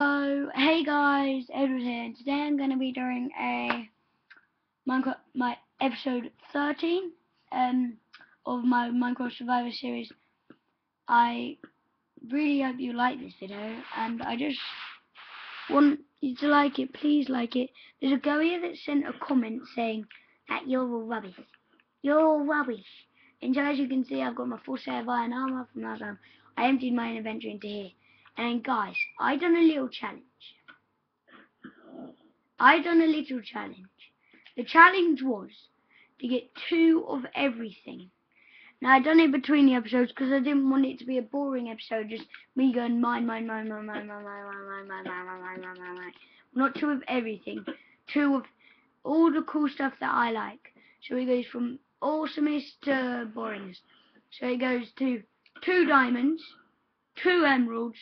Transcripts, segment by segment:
So, hey guys, Edward here, today I'm going to be doing a Minecraft, my episode 13 um, of my Minecraft Survivor series. I really hope you like this video, and I just want you to like it, please like it. There's a girl here that sent a comment saying that you're all rubbish. You're all rubbish. And so as you can see, I've got my full set of iron armor from last time. I emptied my inventory into here. And guys, I done a little challenge. I done a little challenge. The challenge was to get two of everything. Now I done it between the episodes because I didn't want it to be a boring episode, just me going mine, mine, mine, mine, mine, mine, mine, mine, mine, mine, mine, mine, mine, mine. Not two of everything. Two of all the cool stuff that I like. So it goes from awesomest to boringest. So it goes to two diamonds, two emeralds,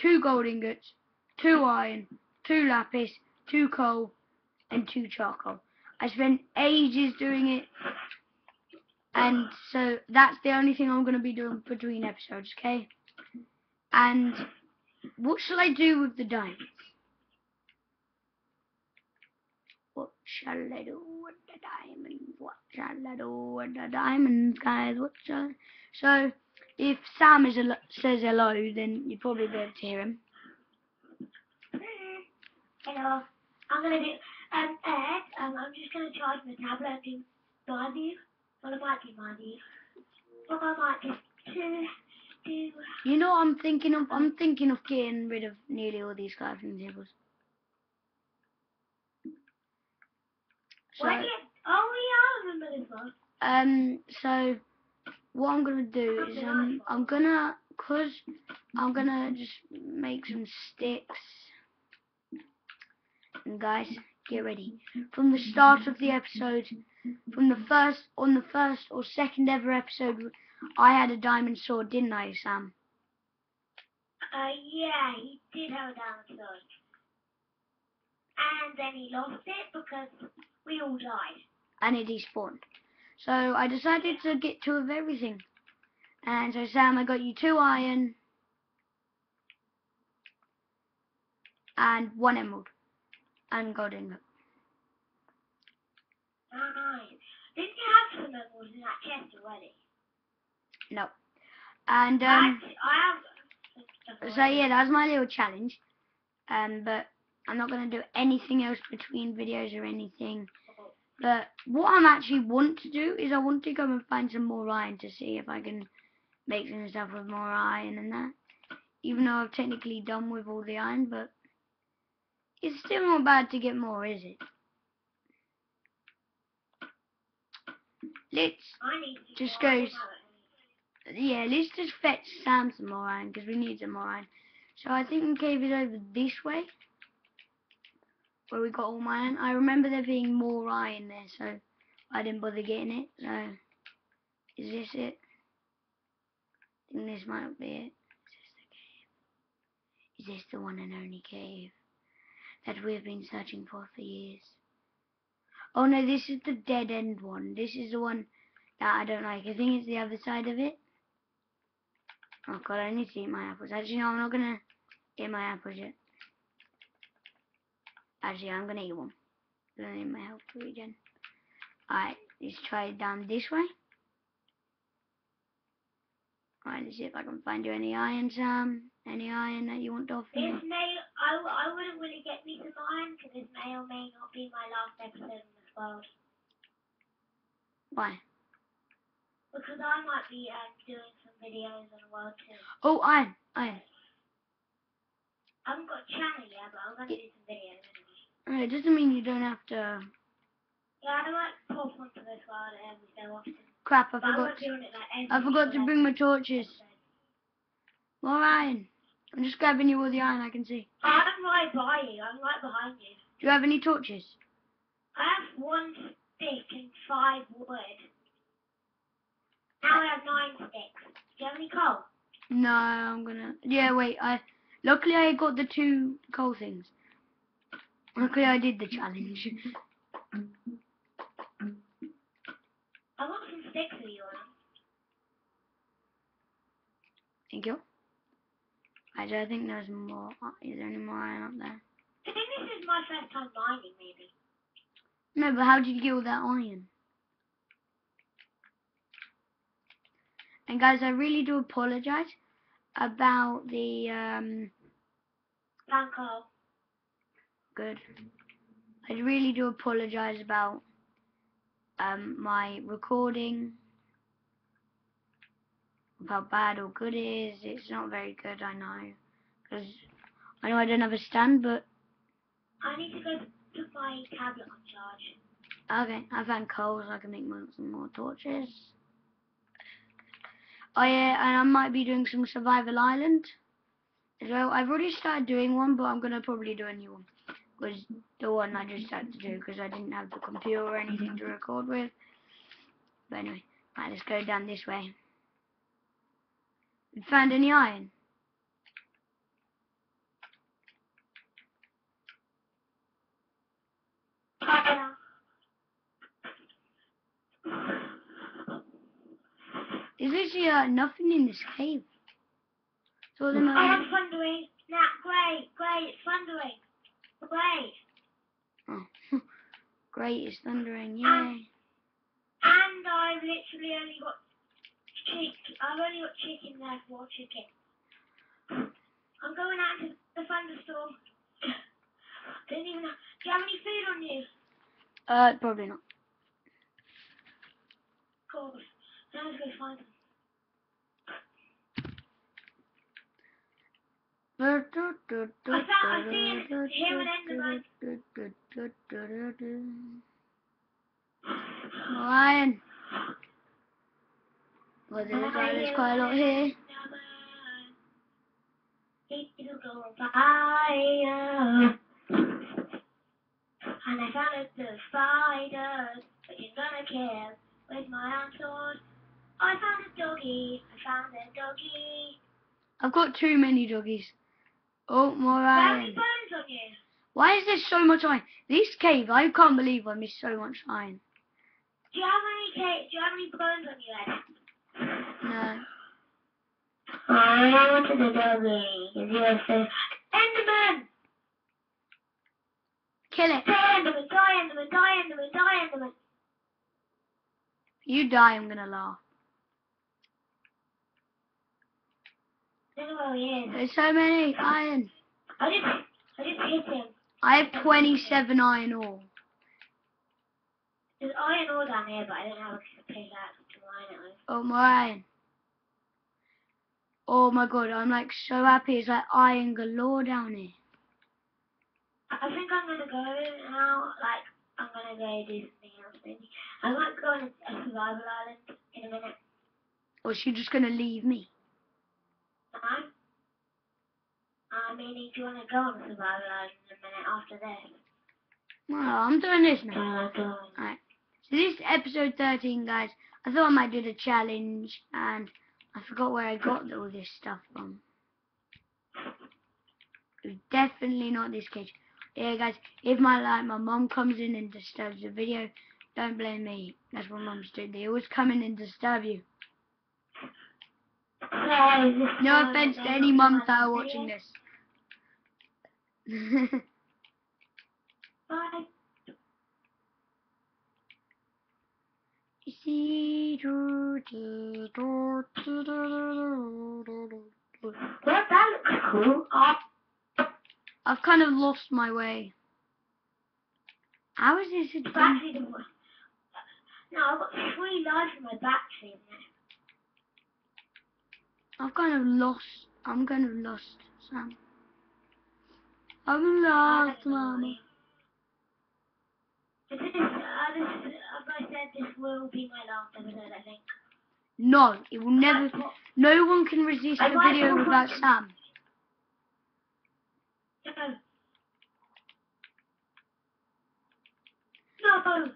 two gold ingots, two iron, two lapis, two coal, and two charcoal. I spent ages doing it, and so that's the only thing I'm going to be doing between episodes, okay? And what shall I do with the diamonds? What shall I do with the diamonds? What shall I do with the diamonds, guys? What shall I... So, if Sam is al says hello, then you'll probably be able to hear him. Hello. I'm gonna do um Ed, um I'm just gonna charge my tablet and you. Well I might blind you. But I might do do You know, I'm thinking of I'm thinking of getting rid of nearly all these crafting tables. So, what do you oh yeah, I remember this one. um, so what I'm gonna do is um, I'm gonna, cause I'm gonna just make some sticks. And guys, get ready. From the start of the episode, from the first, on the first or second ever episode, I had a diamond sword, didn't I, Sam? Uh yeah, he did have a diamond sword. And then he lost it because we all died. and it despawned. So I decided to get two of everything. And so Sam, I got you two iron and one emerald and gold ingot. Nice. Didn't you have some emeralds in that chest already? No. And um, actually- I have so yeah, that's my little challenge. Um, but I'm not gonna do anything else between videos or anything. But what I'm actually want to do is I want to go and find some more iron to see if I can make some stuff with more iron and that. Even though I've technically done with all the iron, but it's still not bad to get more, is it? Let's, I need to Just I don't goes- have it. yeah, let's just fetch Sam some more iron because we need some more iron. So I think the cave is over this way. Where we got all my iron. I remember there being more iron there, so I didn't bother getting it. So, is this it? I think this might be it. Is this the cave? Is this the one and only cave that we've been searching for for years? Oh no, this is the dead end one. This is the one that I don't like. I think it's the other side of it. Oh god, I need to eat my apples. Actually, no, I'm not gonna eat my apples yet. Actually, I'm gonna eat one. I don't need my health to regen. Alright, let's try it down this way. Alright, let's see if I can find you any iron, Sam. Any iron that you want to offer me? This may, I, I wouldn't really get me some iron because this may or may not be my last episode in this world. Why? Because I might be um, doing some videos on the world too. Oh, iron, iron. I haven't got a channel yet, but I'm going to do some videos. Alright, it doesn't mean you don't have to... Um, yeah, I might pop onto this world every so often. Crap, I forgot. won't be on it like I forgot to bring my torches. More iron. I'm just grabbing you all the iron I can see. I'm right by you. I'm right behind you. Do you have any torches? I have one stick and five wood. Now I have nine sticks. Do you have any coal? No, I'm gonna. Yeah, wait. I luckily I got the two coal things. Luckily I did the challenge. I want some sticks for you on. Thank you. I think there's more. Is there any more iron up there? I think this is my first time mining, maybe. No, but how did you get all that iron? And guys, I really do apologize about the um. Good. I really do apologize about um my recording. How bad or good it is. It's not very good, I know. Because I know I don't have a stand, but I need to go put my tablet on charge. Okay, I found coal so I can make more, some more torches. Oh yeah, and I might be doing some Survival Island as well. I've already started doing one, but I'm gonna probably do a new one. Was the one I just had to do because I didn't have the computer or anything to record with. But anyway, right, let's go down this way. You found any iron? There's literally uh, nothing in this cave. So I am thundering. Nah, great, great, it's thundering. Great. oh, great, it's thundering, yay. And I've literally only got chick. I've only got chicken there for chicken. I'm going out to the thunderstorm. Didn't even. Have, do you have any food on you? Uh, probably not. Of course. Now let's go find them. I found- I see him. And Ryan. Well, there's, uh, there's quite a lot here. Fire. And I found the spiders, but you're gonna kill with my iron sword. I found a doggy. I found a doggy. I've got too many doggies. Oh, more iron. bones on you? Why is there so much iron? This cave, I can't believe I missed so much iron. Do you have any Do you have any bones on you, Ed? No. Oh, I want the doggy. Yes, sir. Enderman! Kill it. Die, Enderman! Die, Enderman! Die, Enderman! Die, Enderman! You die, I'm gonna laugh. I don't know where he is. There's so many iron. I just, I just hit him. I have 27 iron ore. There's iron ore down here, but I don't have a pickaxe to mine it with. Oh, iron. Oh my god, I'm like so happy. It's like iron galore down here. I think I'm gonna go now. Like, I'm gonna go do something else maybe. I might go on a, a survival island in a minute. Or is she just gonna leave me? Mean, do you wanna go on survival island a minute after this? Well, I'm doing this now. Uh. Alright. So this is episode 13, guys. I thought I might do the challenge, and I forgot where I got all this stuff from. It's definitely not this cage. Yeah, guys, if my like my mom comes in and disturbs the video, don't blame me. That's what moms do. They always come in and disturb you. Yeah, No offense to any mums that are watching this. Bye. Well, that looks cool. I've kind of lost my way. How is this a battery didn't work. No, I've got three lives in my battery in there. I've kind of lost. I'm kind of lost, Sam. I'm I lost, don't know. Mama. This is, uh, this is, as I said, this will be my last episode, I think. No, it will never. No one can resist a video without Sam. No.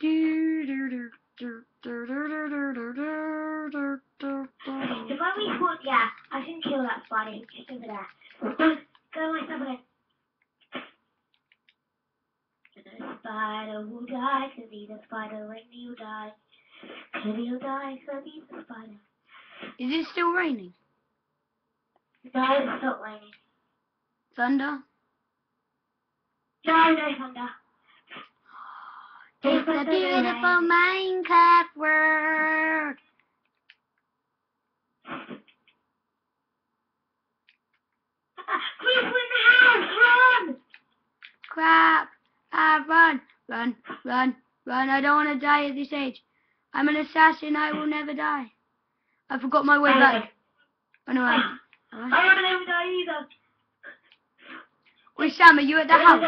Do, do, do, do, do, do, do, do, do, do, do, do, If do. I respawn, yeah, I can kill that spider just over there. Go, go myself again. The spider will die, cause he's a spider when die. Cause he'll die, cause he's a spider. Is it still raining? No, it's not raining. Thunder? No, no thunder. It's a beautiful Minecraft world. Creeper in the house, run! Crap. Ah, run. Run, run. I don't want to die at this age. I'm an assassin. I will never die. I forgot my way back. Oh, no, I... I won't never die either. Wait, Sam, are you at the house?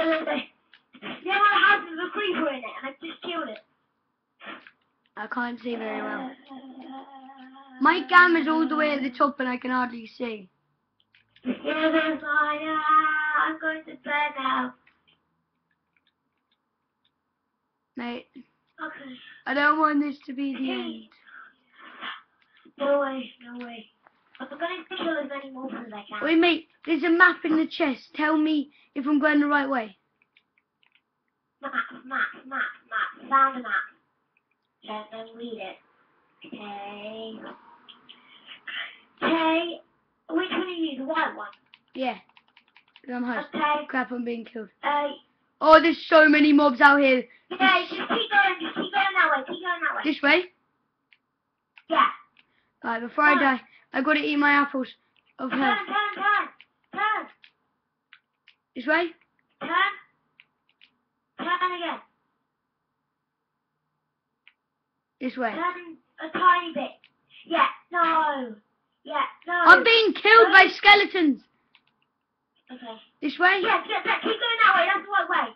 Yeah, my house has a creeper in it, and I just killed it. I can't see very well. My camera's all the way at the top and I can hardly see. Yeah. Ah, I'm going to bed now. Mate, Okay. I don't want this to be the end. No way, no way. I'm going to kill as many monsters as I can. Wait, mate, there's a map in the chest. Tell me if I'm going the right way. Map, map, map, map. Found a map. Then, then read it. Okay. Okay. Which one are you? The white one. Yeah. I'm host. Okay. Crap, I'm being killed. Uh, Oh, there's so many mobs out here. yeah, just keep going. Just keep going that way. Keep going that way. This way? Yeah. Alright, before I die, I've gotta eat my apples of Turn, health. turn, turn. Turn. This way? Turn. Turn again. This way. Turn a tiny bit. Yeah. No. Yeah. No. I'm being killed by skeletons. Okay. This way? Yeah, yeah, yeah, keep going that way. That's the right way.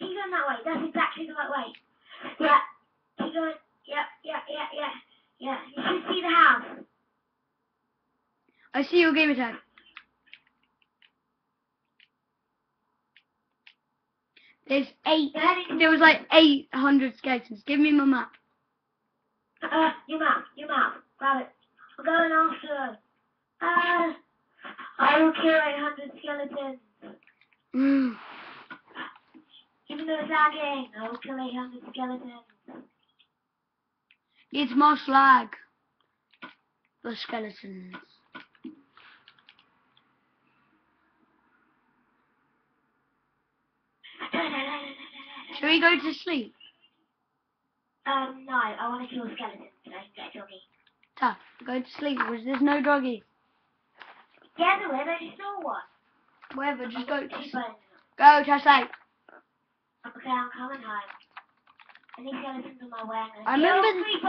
Keep going that way. That's exactly the right way. Yeah. Keep going. Yeah, yeah, yeah, yeah. Yeah. You should see the house. I see your gamer tag. There's eight. There was like 800 skeletons. Give me my map. Uh, your mouth. Your mouth. Grab it. I'm going after them. Uh, I will kill 800 skeletons. Mm. Even though it's lagging, I will kill 800 skeletons. It's more slag. The skeletons. Shall we go to sleep? Um, no, I want to kill skeletons so I can get a doggy. Tough. Go to sleep. Was there's no doggy? Yeah, there is. I just saw one. Whatever. Just go. To, going. go to sleep. Okay, I'm coming home. Any skeletons on my way? I'm I remember-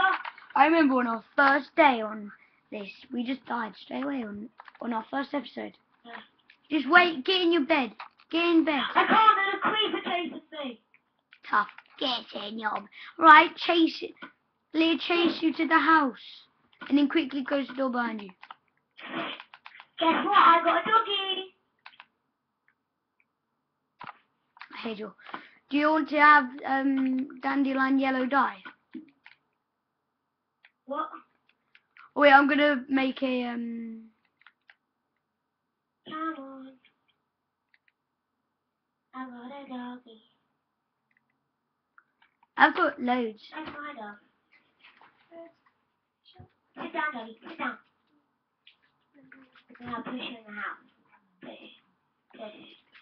I remember on our first day on this, we just died straight away on on our first episode. Yeah. Just wait. Get in your bed. Get in bed. I can't. There's a creeper chasing me. Tough. Get in your right. Chase it. It chase you to the house, and then quickly close the door behind you. Guess what? I got a doggy. Hazel, do you want to have um dandelion yellow dye? What? Oh wait, I'm gonna make a um. Come on. I got a doggy. I've got loads. That's my dog. Sit down, doggy. Sit down. Now push the house. Push. Push.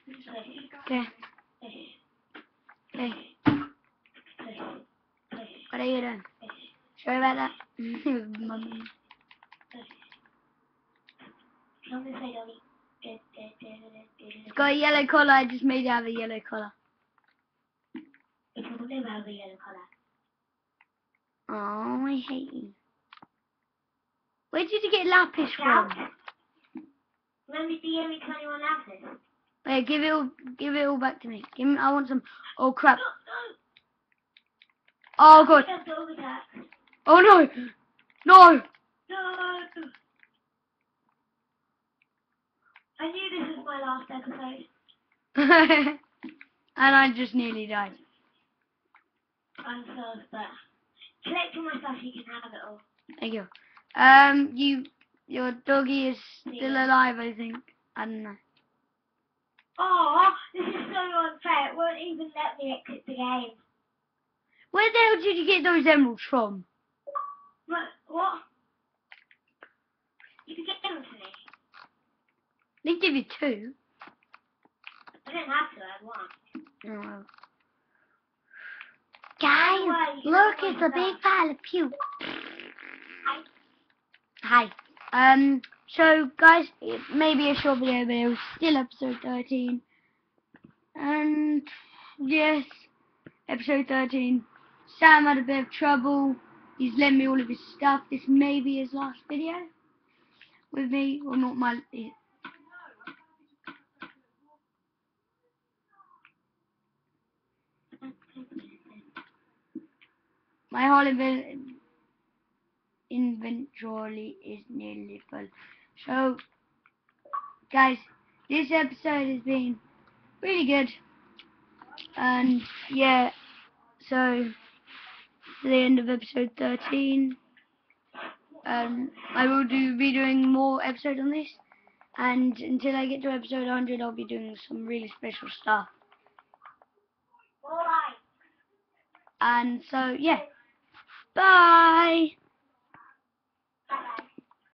Push. Okay. Push. Okay. Push. Push. What are you doing? Push. Sorry about that. Mummy. It's got a yellow collar. I just made it have a yellow collar. It will never have a yellow colour. Oh, I hate you. Where did you get lapis from? Remember you gave me 21 lapis? Wait, give it all. Give it all back to me. Give me. I want some. Oh crap. Oh god. That's dog attack. Oh no. No. No. I knew this was my last episode. and I just nearly died. I'm so upset. Collect all my stuff, you can have it all. Thank you. Um, you, your doggy is still alive, I think. I don't know. Oh, this is so unfair. It won't even let me exit the game. Where the hell did you get those emeralds from? What? What? You could get them to me. They give you two. I didn't have to, I have one. Oh. Guys, look, it's a big pile of puke. I, Hi. Um, so guys, it may be a short video, but it was still episode 13. And, yes, episode 13. Sam had a bit of trouble. He's lent me all of his stuff. This may be his last video with me, or not my. My inven- inventory is nearly full. So, guys, this episode has been really good. And, yeah, so, the end of episode 13. Um, I will do be doing more episodes on this. And until I get to episode 100, I'll be doing some really special stuff. And so, yeah. Bye.